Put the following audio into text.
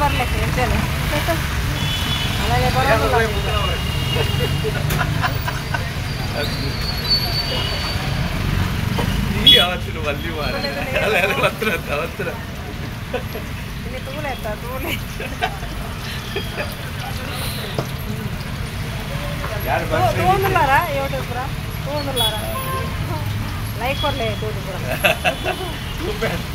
ಬರ್ಲಿಕ್ಕೆ ಎಂಟೇನು ಮಳೆಗೆ ಬರೋದಿಲ್ಲ ಯಾವತ್ತಿನ ಅಲ್ಲಿ ಮಾಡ ಹತ್ರ ಹತ್ರ ಇಲ್ಲಿ ತೂಳೆ ಅಂತ ತೂಳೆ ತೋಂದಿಲ್ಲಾರ ಯೂಟ್ಯೂಬ್ರ ತೋಂದಿಲ್ಲಾರ ಲೈಕ್ ಕೊಡ್ಲೇ ಯೂಟ್ಯೂಬ್ರ